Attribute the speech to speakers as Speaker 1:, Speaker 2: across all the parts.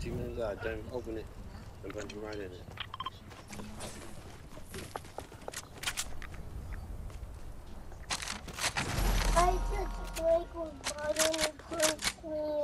Speaker 1: 20 minutes out, don't open it. I'm punching right in it.
Speaker 2: I just like was bothering me, punched me.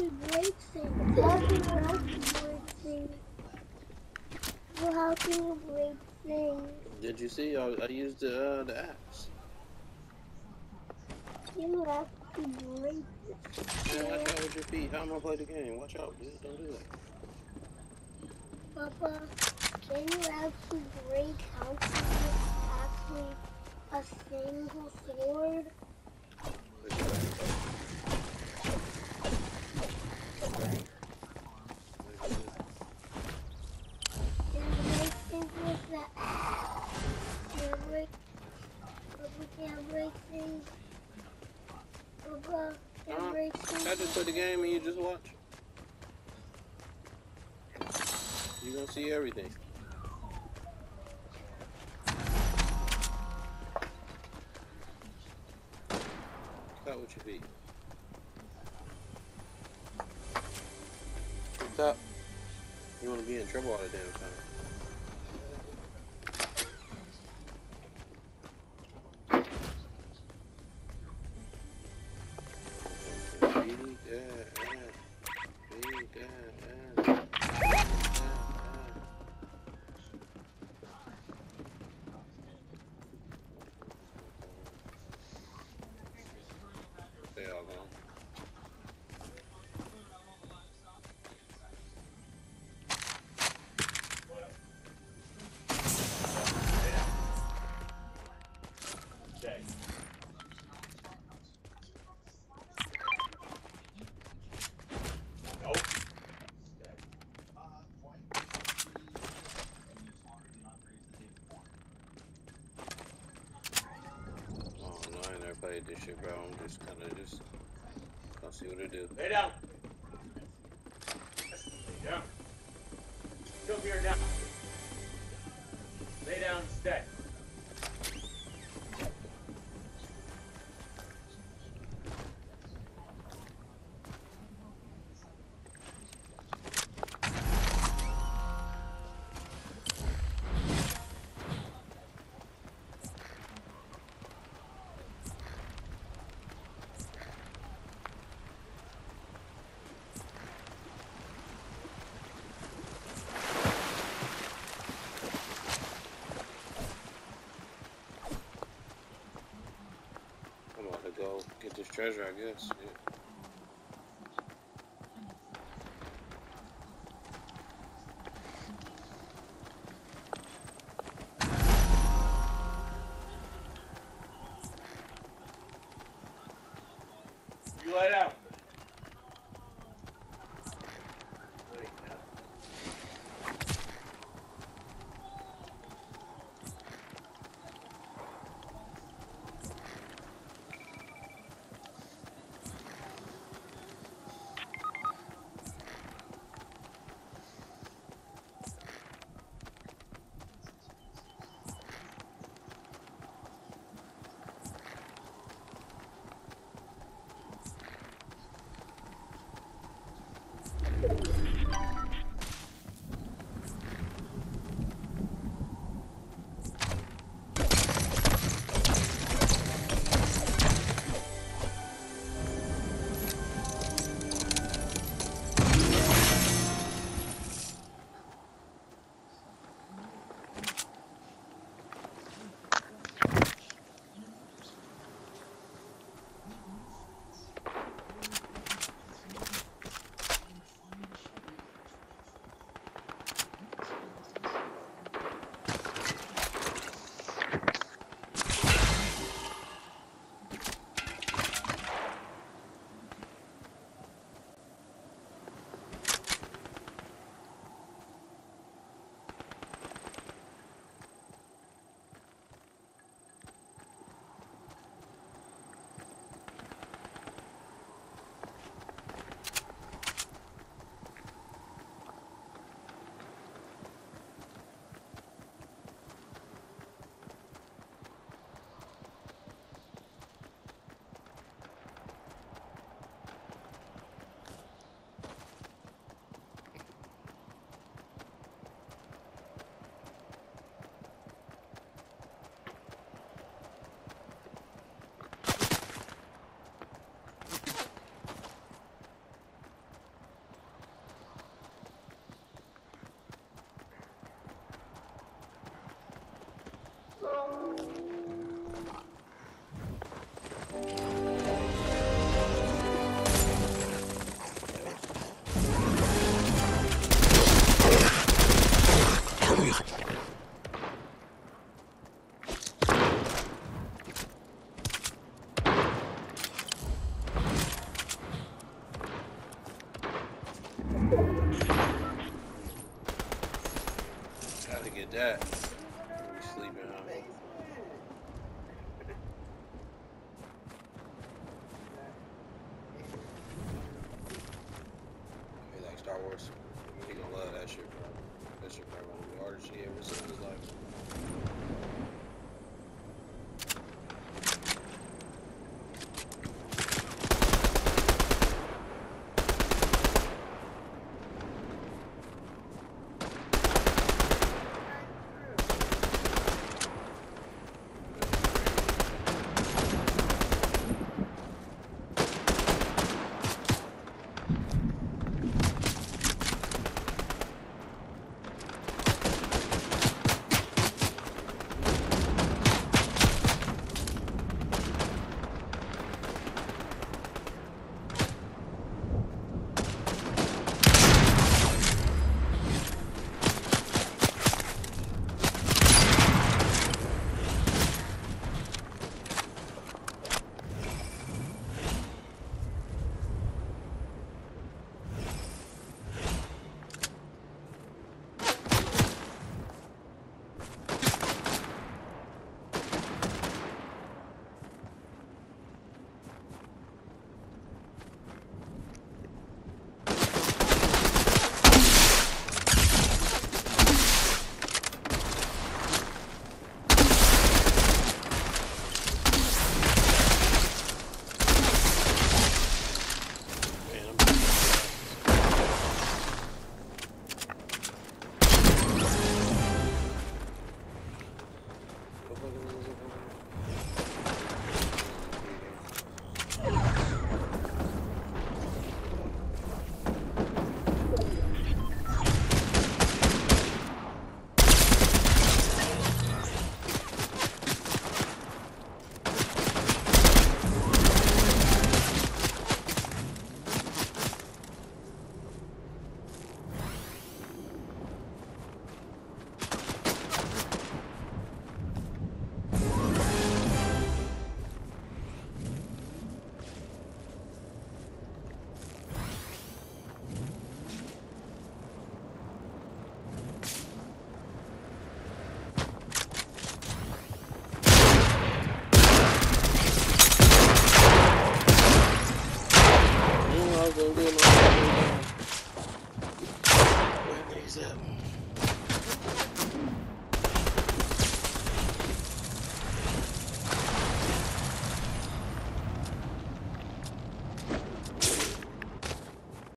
Speaker 2: Actually break. How can you break things? How can you break things?
Speaker 1: Did you see? I, I used the uh, the axe.
Speaker 2: You actually break
Speaker 1: Man, watch out with your feet. How am I play the game? Watch out, dude. Don't do that.
Speaker 2: Papa, can you actually break how can you actually a single sword?
Speaker 1: just play the game and you just watch? You're gonna see everything. Cut what you feet. What's up? You wanna be in trouble all the damn time. Bro. I'm just kinda just gonna see what it do.
Speaker 3: Lay down. Lay down. Come here down. Lay down, stay.
Speaker 1: Get this treasure, I guess. Yeah. Probably one of